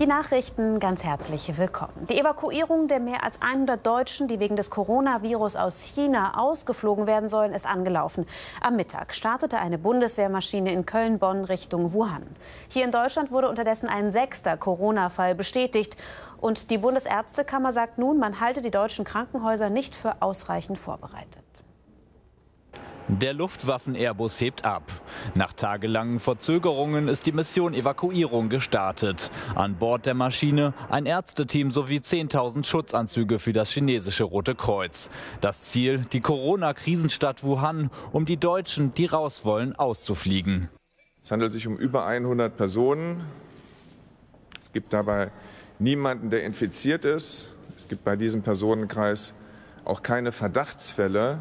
Die Nachrichten ganz herzlich willkommen. Die Evakuierung der mehr als 100 Deutschen, die wegen des Coronavirus aus China ausgeflogen werden sollen, ist angelaufen. Am Mittag startete eine Bundeswehrmaschine in Köln-Bonn Richtung Wuhan. Hier in Deutschland wurde unterdessen ein sechster Corona-Fall bestätigt. Und die Bundesärztekammer sagt nun, man halte die deutschen Krankenhäuser nicht für ausreichend vorbereitet. Der Luftwaffen-Airbus hebt ab. Nach tagelangen Verzögerungen ist die Mission Evakuierung gestartet. An Bord der Maschine ein Ärzteteam sowie 10.000 Schutzanzüge für das chinesische Rote Kreuz. Das Ziel, die Corona-Krisenstadt Wuhan, um die Deutschen, die raus wollen, auszufliegen. Es handelt sich um über 100 Personen. Es gibt dabei niemanden, der infiziert ist. Es gibt bei diesem Personenkreis auch keine Verdachtsfälle.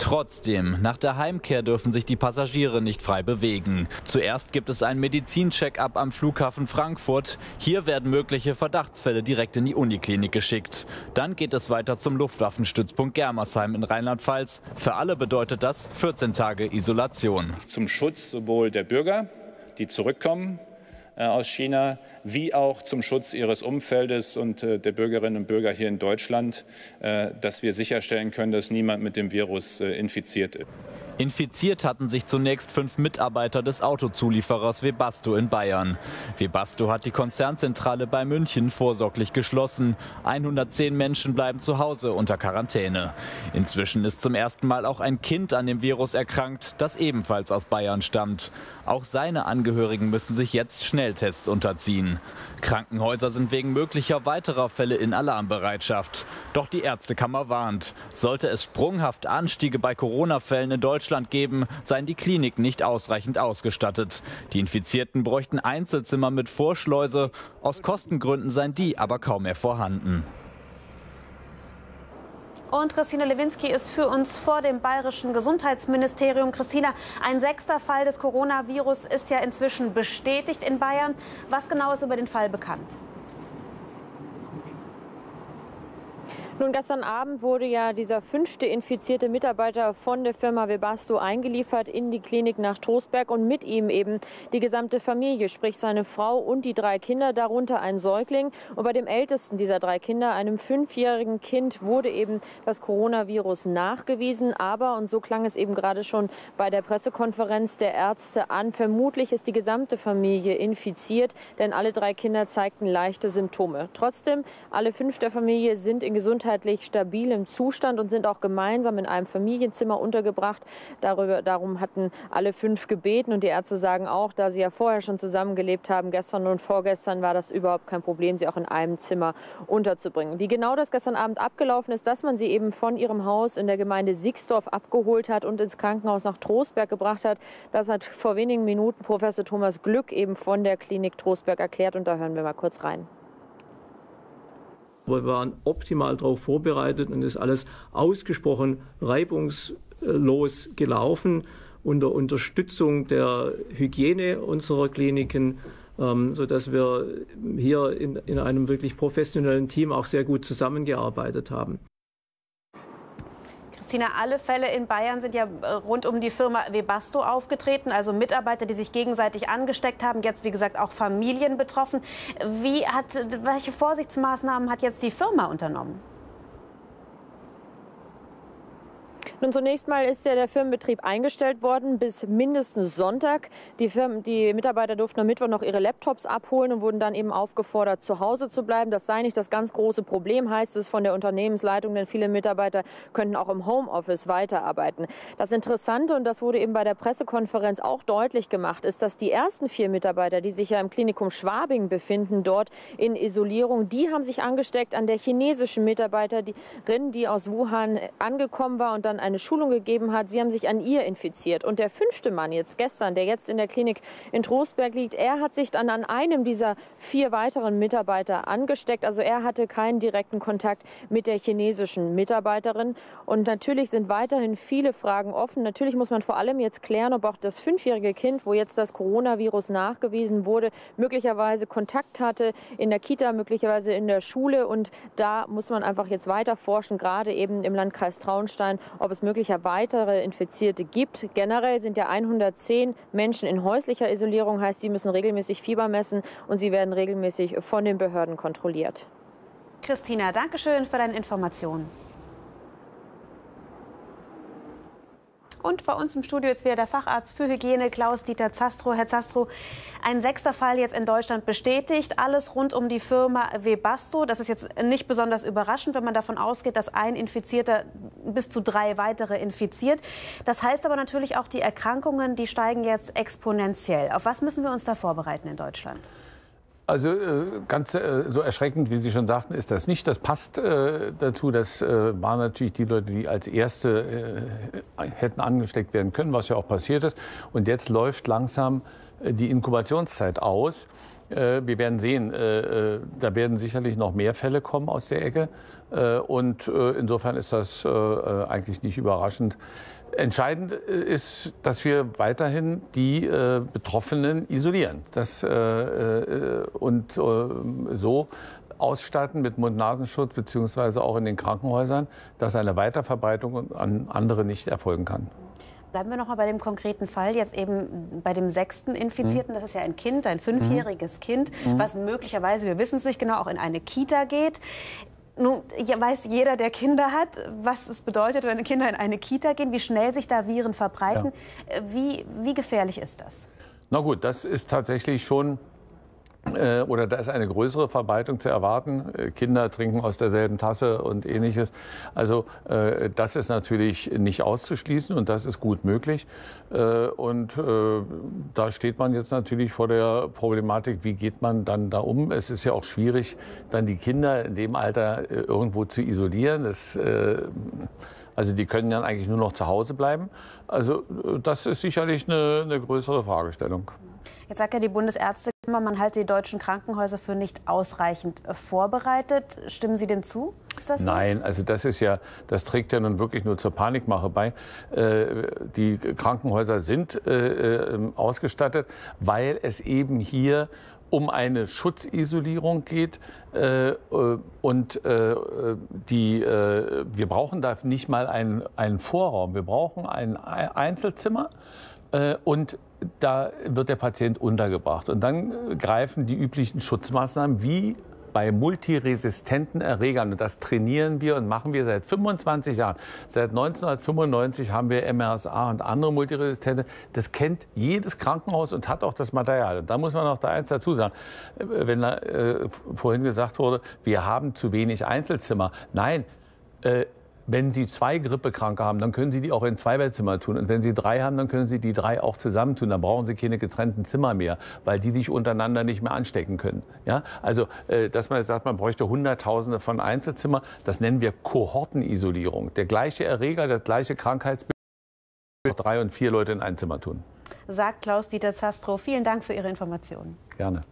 Trotzdem, nach der Heimkehr dürfen sich die Passagiere nicht frei bewegen. Zuerst gibt es einen Medizincheck-up am Flughafen Frankfurt. Hier werden mögliche Verdachtsfälle direkt in die Uniklinik geschickt. Dann geht es weiter zum Luftwaffenstützpunkt Germersheim in Rheinland-Pfalz. Für alle bedeutet das 14 Tage Isolation. Zum Schutz sowohl der Bürger, die zurückkommen, aus China, wie auch zum Schutz ihres Umfeldes und äh, der Bürgerinnen und Bürger hier in Deutschland, äh, dass wir sicherstellen können, dass niemand mit dem Virus infiziert ist. Infiziert hatten sich zunächst fünf Mitarbeiter des Autozulieferers Webasto in Bayern. Webasto hat die Konzernzentrale bei München vorsorglich geschlossen. 110 Menschen bleiben zu Hause unter Quarantäne. Inzwischen ist zum ersten Mal auch ein Kind an dem Virus erkrankt, das ebenfalls aus Bayern stammt. Auch seine Angehörigen müssen sich jetzt Schnelltests unterziehen. Krankenhäuser sind wegen möglicher weiterer Fälle in Alarmbereitschaft. Doch die Ärztekammer warnt, sollte es sprunghaft Anstiege bei Corona-Fällen in Deutschland geben, seien die Kliniken nicht ausreichend ausgestattet. Die Infizierten bräuchten Einzelzimmer mit Vorschleuse. Aus Kostengründen seien die aber kaum mehr vorhanden. Und Christine Lewinsky ist für uns vor dem bayerischen Gesundheitsministerium. Christina, ein sechster Fall des Coronavirus ist ja inzwischen bestätigt in Bayern. Was genau ist über den Fall bekannt? Nun, gestern Abend wurde ja dieser fünfte infizierte Mitarbeiter von der Firma Webasto eingeliefert in die Klinik nach Trostberg und mit ihm eben die gesamte Familie, sprich seine Frau und die drei Kinder, darunter ein Säugling. Und bei dem ältesten dieser drei Kinder, einem fünfjährigen Kind, wurde eben das Coronavirus nachgewiesen. Aber, und so klang es eben gerade schon bei der Pressekonferenz der Ärzte an, vermutlich ist die gesamte Familie infiziert, denn alle drei Kinder zeigten leichte Symptome. Trotzdem, alle fünf der Familie sind in Gesundheit gesundheitlich stabilem Zustand und sind auch gemeinsam in einem Familienzimmer untergebracht. Darüber, darum hatten alle fünf gebeten und die Ärzte sagen auch, da sie ja vorher schon zusammengelebt haben, gestern und vorgestern war das überhaupt kein Problem, sie auch in einem Zimmer unterzubringen. Wie genau das gestern Abend abgelaufen ist, dass man sie eben von ihrem Haus in der Gemeinde Siegsdorf abgeholt hat und ins Krankenhaus nach Trostberg gebracht hat, das hat vor wenigen Minuten Professor Thomas Glück eben von der Klinik Trostberg erklärt und da hören wir mal kurz rein. Wir waren optimal darauf vorbereitet und ist alles ausgesprochen reibungslos gelaufen unter Unterstützung der Hygiene unserer Kliniken, ähm, sodass wir hier in, in einem wirklich professionellen Team auch sehr gut zusammengearbeitet haben. Christina, alle Fälle in Bayern sind ja äh, rund um die Firma Webasto aufgetreten, also Mitarbeiter, die sich gegenseitig angesteckt haben, jetzt wie gesagt auch Familien betroffen. Wie hat, welche Vorsichtsmaßnahmen hat jetzt die Firma unternommen? Nun, zunächst mal ist ja der Firmenbetrieb eingestellt worden bis mindestens Sonntag. Die, Firmen, die Mitarbeiter durften am Mittwoch noch ihre Laptops abholen und wurden dann eben aufgefordert, zu Hause zu bleiben. Das sei nicht das ganz große Problem, heißt es von der Unternehmensleitung, denn viele Mitarbeiter könnten auch im Homeoffice weiterarbeiten. Das Interessante, und das wurde eben bei der Pressekonferenz auch deutlich gemacht, ist, dass die ersten vier Mitarbeiter, die sich ja im Klinikum Schwabing befinden, dort in Isolierung, die haben sich angesteckt an der chinesischen Mitarbeiterin, die aus Wuhan angekommen war und dann ein eine Schulung gegeben hat. Sie haben sich an ihr infiziert. Und der fünfte Mann jetzt gestern, der jetzt in der Klinik in Trostberg liegt, er hat sich dann an einem dieser vier weiteren Mitarbeiter angesteckt. Also er hatte keinen direkten Kontakt mit der chinesischen Mitarbeiterin. Und natürlich sind weiterhin viele Fragen offen. Natürlich muss man vor allem jetzt klären, ob auch das fünfjährige Kind, wo jetzt das Coronavirus nachgewiesen wurde, möglicherweise Kontakt hatte in der Kita, möglicherweise in der Schule. Und da muss man einfach jetzt weiter forschen, gerade eben im Landkreis Traunstein, ob es es möglicher weitere Infizierte gibt. Generell sind ja 110 Menschen in häuslicher Isolierung, heißt, sie müssen regelmäßig Fieber messen und sie werden regelmäßig von den Behörden kontrolliert. Christina, danke schön für deine Informationen. Und bei uns im Studio jetzt wieder der Facharzt für Hygiene, Klaus-Dieter Zastro. Herr Zastro, ein sechster Fall jetzt in Deutschland bestätigt. Alles rund um die Firma Webasto. Das ist jetzt nicht besonders überraschend, wenn man davon ausgeht, dass ein Infizierter bis zu drei weitere infiziert. Das heißt aber natürlich auch, die Erkrankungen, die steigen jetzt exponentiell. Auf was müssen wir uns da vorbereiten in Deutschland? Also äh, ganz äh, so erschreckend, wie Sie schon sagten, ist das nicht. Das passt äh, dazu. Das waren natürlich die Leute, die als Erste hätten angesteckt werden können, was ja auch passiert ist. Und jetzt läuft langsam die Inkubationszeit aus. Wir werden sehen, da werden sicherlich noch mehr Fälle kommen aus der Ecke. Und insofern ist das eigentlich nicht überraschend. Entscheidend äh, ist, dass wir weiterhin die äh, Betroffenen isolieren das, äh, äh, und äh, so ausstatten mit Mund-Nasenschutz beziehungsweise auch in den Krankenhäusern, dass eine Weiterverbreitung an andere nicht erfolgen kann. Bleiben wir noch mal bei dem konkreten Fall, jetzt eben bei dem sechsten Infizierten. Mhm. Das ist ja ein Kind, ein fünfjähriges mhm. Kind, was möglicherweise, wir wissen es nicht genau, auch in eine Kita geht. Nun weiß jeder, der Kinder hat, was es bedeutet, wenn Kinder in eine Kita gehen, wie schnell sich da Viren verbreiten. Ja. Wie, wie gefährlich ist das? Na gut, das ist tatsächlich schon äh, oder da ist eine größere Verbreitung zu erwarten. Äh, Kinder trinken aus derselben Tasse und ähnliches. Also äh, das ist natürlich nicht auszuschließen und das ist gut möglich. Und da steht man jetzt natürlich vor der Problematik, wie geht man dann da um? Es ist ja auch schwierig, dann die Kinder in dem Alter irgendwo zu isolieren. Das, also die können dann eigentlich nur noch zu Hause bleiben. Also das ist sicherlich eine, eine größere Fragestellung. Jetzt sagt ja die Bundesärzte, man halte die deutschen Krankenhäuser für nicht ausreichend vorbereitet. Stimmen Sie dem zu? Das so? Nein, also das ist ja, das trägt ja nun wirklich nur zur Panikmache bei. Äh, die Krankenhäuser sind äh, äh, ausgestattet, weil es eben hier um eine Schutzisolierung geht. Äh, und äh, die, äh, wir brauchen da nicht mal einen, einen Vorraum, wir brauchen ein Einzelzimmer. und da wird der Patient untergebracht. Und dann greifen die üblichen Schutzmaßnahmen wie bei multiresistenten Erregern. Und das trainieren wir und machen wir seit 25 Jahren. Seit 1995 haben wir MRSA und andere multiresistente. Das kennt jedes Krankenhaus und hat auch das Material. Und da muss man noch da eins dazu sagen. Wenn äh, vorhin gesagt wurde, wir haben zu wenig Einzelzimmer. Nein, äh, wenn Sie zwei Grippekranke haben, dann können Sie die auch in zwei Bettzimmer tun. Und wenn Sie drei haben, dann können Sie die drei auch zusammentun. Dann brauchen Sie keine getrennten Zimmer mehr, weil die sich untereinander nicht mehr anstecken können. Ja? Also, äh, dass man jetzt sagt, man bräuchte Hunderttausende von Einzelzimmern, das nennen wir Kohortenisolierung. Der gleiche Erreger, das gleiche Krankheitsbild, drei und vier Leute in ein Zimmer tun. Sagt Klaus-Dieter Zastro. Vielen Dank für Ihre Informationen. Gerne.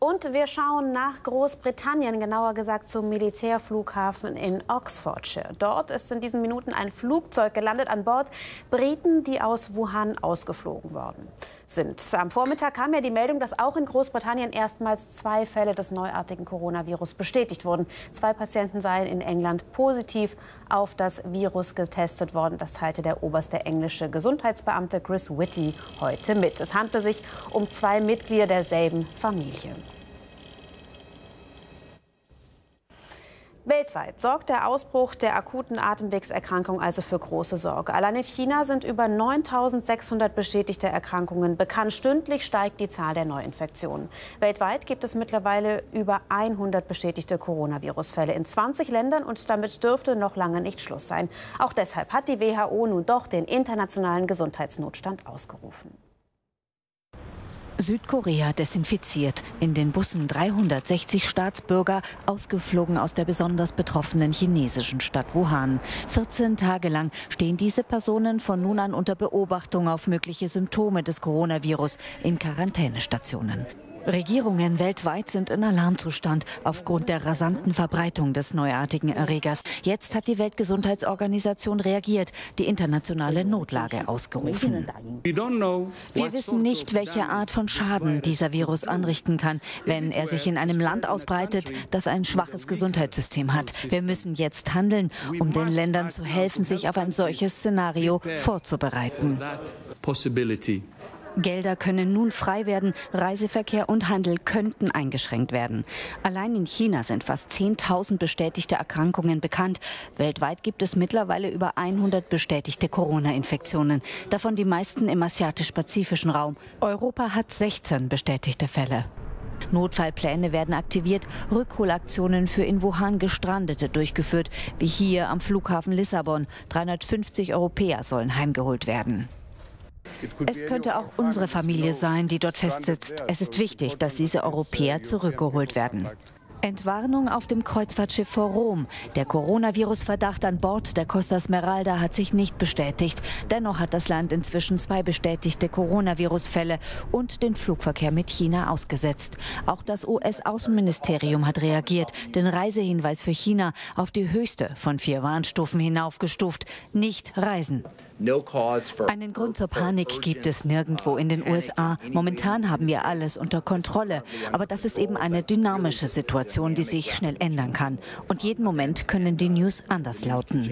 Und wir schauen nach Großbritannien, genauer gesagt zum Militärflughafen in Oxfordshire. Dort ist in diesen Minuten ein Flugzeug gelandet an Bord Briten, die aus Wuhan ausgeflogen worden sind. Am Vormittag kam ja die Meldung, dass auch in Großbritannien erstmals zwei Fälle des neuartigen Coronavirus bestätigt wurden. Zwei Patienten seien in England positiv auf das Virus getestet worden. Das teilte der oberste englische Gesundheitsbeamte Chris Whitty heute mit. Es handelte sich um zwei Mitglieder derselben Familie. Weltweit sorgt der Ausbruch der akuten Atemwegserkrankung also für große Sorge. Allein in China sind über 9.600 bestätigte Erkrankungen bekannt. Stündlich steigt die Zahl der Neuinfektionen. Weltweit gibt es mittlerweile über 100 bestätigte Coronavirus-Fälle in 20 Ländern und damit dürfte noch lange nicht Schluss sein. Auch deshalb hat die WHO nun doch den internationalen Gesundheitsnotstand ausgerufen. Südkorea desinfiziert. In den Bussen 360 Staatsbürger, ausgeflogen aus der besonders betroffenen chinesischen Stadt Wuhan. 14 Tage lang stehen diese Personen von nun an unter Beobachtung auf mögliche Symptome des Coronavirus in Quarantänestationen. Regierungen weltweit sind in Alarmzustand aufgrund der rasanten Verbreitung des neuartigen Erregers. Jetzt hat die Weltgesundheitsorganisation reagiert, die internationale Notlage ausgerufen. Wir wissen nicht, welche Art von Schaden dieser Virus anrichten kann, wenn er sich in einem Land ausbreitet, das ein schwaches Gesundheitssystem hat. Wir müssen jetzt handeln, um den Ländern zu helfen, sich auf ein solches Szenario vorzubereiten. Gelder können nun frei werden, Reiseverkehr und Handel könnten eingeschränkt werden. Allein in China sind fast 10.000 bestätigte Erkrankungen bekannt. Weltweit gibt es mittlerweile über 100 bestätigte Corona-Infektionen, davon die meisten im asiatisch-pazifischen Raum. Europa hat 16 bestätigte Fälle. Notfallpläne werden aktiviert, Rückholaktionen für in Wuhan Gestrandete durchgeführt, wie hier am Flughafen Lissabon. 350 Europäer sollen heimgeholt werden. Es könnte auch unsere Familie sein, die dort festsitzt. Es ist wichtig, dass diese Europäer zurückgeholt werden. Entwarnung auf dem Kreuzfahrtschiff vor Rom. Der Coronavirus-Verdacht an Bord der Costa Smeralda hat sich nicht bestätigt. Dennoch hat das Land inzwischen zwei bestätigte Coronavirus-Fälle und den Flugverkehr mit China ausgesetzt. Auch das US-Außenministerium hat reagiert, den Reisehinweis für China auf die höchste von vier Warnstufen hinaufgestuft. Nicht reisen. Einen Grund zur Panik gibt es nirgendwo in den USA. Momentan haben wir alles unter Kontrolle. Aber das ist eben eine dynamische Situation, die sich schnell ändern kann. Und jeden Moment können die News anders lauten.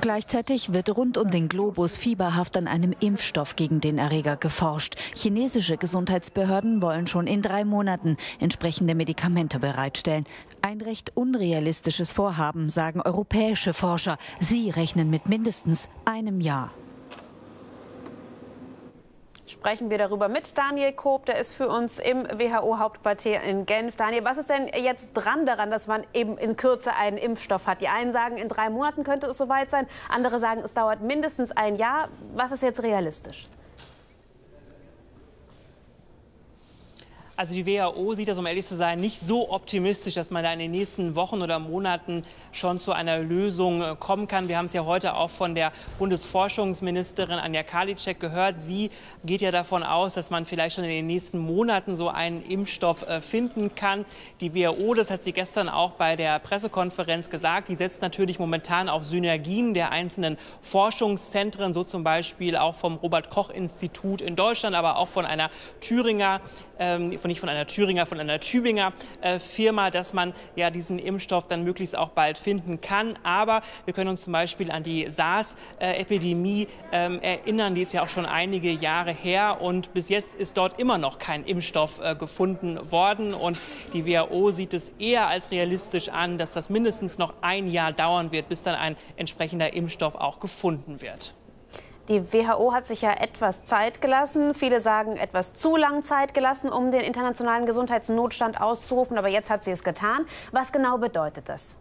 Gleichzeitig wird rund um den Globus fieberhaft an einem Impfstoff gegen den Erreger geforscht. Chinesische Gesundheitsbehörden wollen schon in drei Monaten entsprechende Medikamente bereitstellen. Ein recht unrealistisches Vorhaben, sagen europäische Forscher. Sie rechnen mit mindestens einem Jahr. Sprechen wir darüber mit Daniel Koop, der ist für uns im WHO-Hauptquartier in Genf. Daniel, was ist denn jetzt dran daran, dass man eben in Kürze einen Impfstoff hat? Die einen sagen, in drei Monaten könnte es soweit sein, andere sagen, es dauert mindestens ein Jahr. Was ist jetzt realistisch? Also die WHO sieht das, um ehrlich zu sein, nicht so optimistisch, dass man da in den nächsten Wochen oder Monaten schon zu einer Lösung äh, kommen kann. Wir haben es ja heute auch von der Bundesforschungsministerin Anja Karliczek gehört. Sie geht ja davon aus, dass man vielleicht schon in den nächsten Monaten so einen Impfstoff äh, finden kann. Die WHO, das hat sie gestern auch bei der Pressekonferenz gesagt, die setzt natürlich momentan auf Synergien der einzelnen Forschungszentren, so zum Beispiel auch vom Robert Koch Institut in Deutschland, aber auch von einer Thüringer ähm, von, nicht von einer Thüringer, von einer Tübinger äh, Firma, dass man ja diesen Impfstoff dann möglichst auch bald finden kann. Aber wir können uns zum Beispiel an die SARS-Epidemie ähm, erinnern, die ist ja auch schon einige Jahre her und bis jetzt ist dort immer noch kein Impfstoff äh, gefunden worden und die WHO sieht es eher als realistisch an, dass das mindestens noch ein Jahr dauern wird, bis dann ein entsprechender Impfstoff auch gefunden wird. Die WHO hat sich ja etwas Zeit gelassen. Viele sagen etwas zu lang Zeit gelassen, um den internationalen Gesundheitsnotstand auszurufen. Aber jetzt hat sie es getan. Was genau bedeutet das?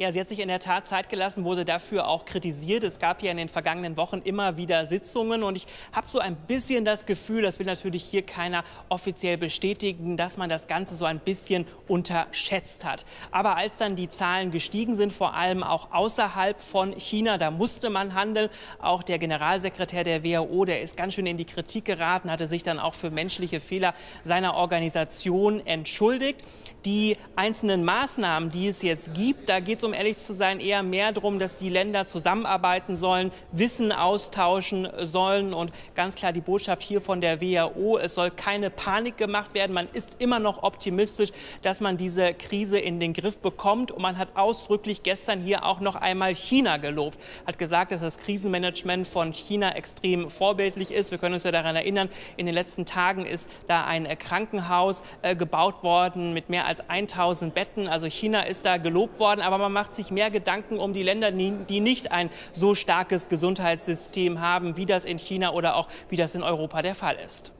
Ja, sie hat sich in der Tat Zeit gelassen, wurde dafür auch kritisiert. Es gab ja in den vergangenen Wochen immer wieder Sitzungen und ich habe so ein bisschen das Gefühl, das will natürlich hier keiner offiziell bestätigen, dass man das Ganze so ein bisschen unterschätzt hat. Aber als dann die Zahlen gestiegen sind, vor allem auch außerhalb von China, da musste man handeln. Auch der Generalsekretär der WHO, der ist ganz schön in die Kritik geraten, hatte sich dann auch für menschliche Fehler seiner Organisation entschuldigt. Die einzelnen Maßnahmen, die es jetzt gibt, da geht es um ehrlich zu sein eher mehr darum, dass die Länder zusammenarbeiten sollen, Wissen austauschen sollen und ganz klar die Botschaft hier von der WHO, es soll keine Panik gemacht werden. Man ist immer noch optimistisch, dass man diese Krise in den Griff bekommt und man hat ausdrücklich gestern hier auch noch einmal China gelobt, hat gesagt, dass das Krisenmanagement von China extrem vorbildlich ist. Wir können uns ja daran erinnern, in den letzten Tagen ist da ein Krankenhaus äh, gebaut worden mit mehr als 1000 Betten. Also China ist da gelobt worden, aber man macht sich mehr Gedanken um die Länder, die nicht ein so starkes Gesundheitssystem haben, wie das in China oder auch wie das in Europa der Fall ist.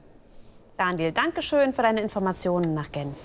Daniel, danke schön für deine Informationen nach Genf.